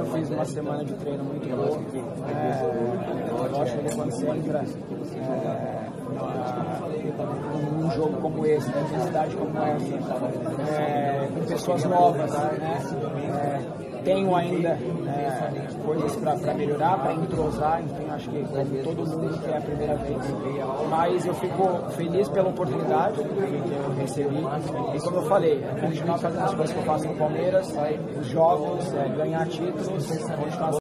eu fiz uma semana de treino muito boa. É, lógico que quando você entra é, num jogo como esse, numa intensidade como essa, é, com pessoas novas, né? É, tenho ainda é, coisas para melhorar, para entrosar, enfim, acho que como todo mundo que é a primeira vez. Mas eu fico feliz pela oportunidade que eu recebi e como eu falei, continuar fazendo as coisas que eu faço no Palmeiras, os jogos, é, ganhar títulos, continuar